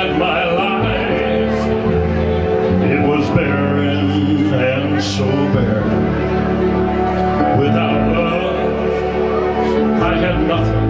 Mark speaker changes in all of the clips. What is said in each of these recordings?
Speaker 1: at my life. It was barren and so barren. Without love, I had nothing.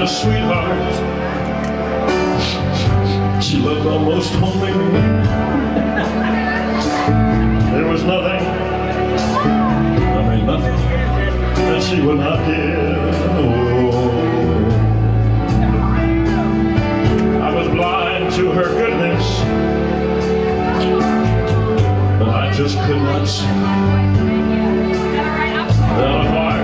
Speaker 1: had a sweetheart. She looked almost homely. There was nothing, I mean nothing, that she would not give. Oh. I was blind to her goodness. Well, I just could not see. That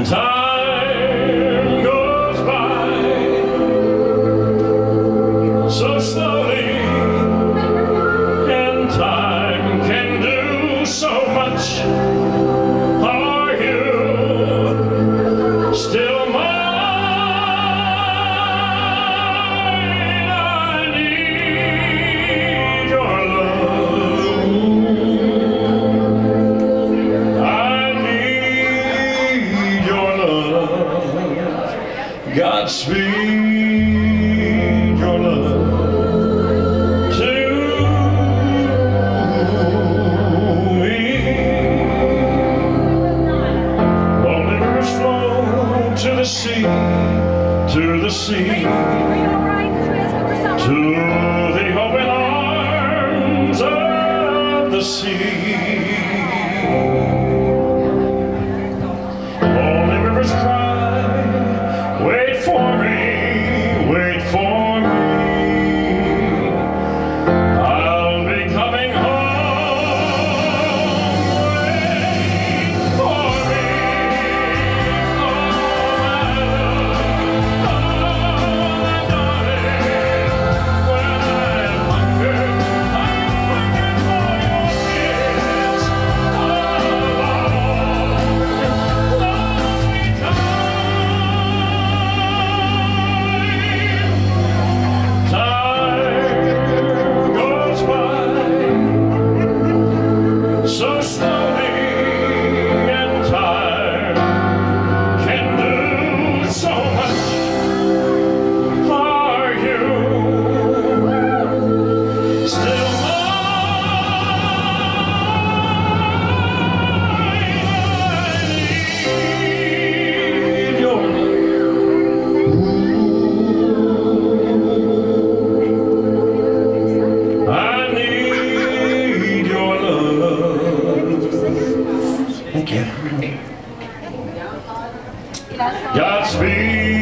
Speaker 1: and time. speed your love to me. Rivers flow to the sea, to the sea, to the open arms of the sea. Krishna. Godspeed.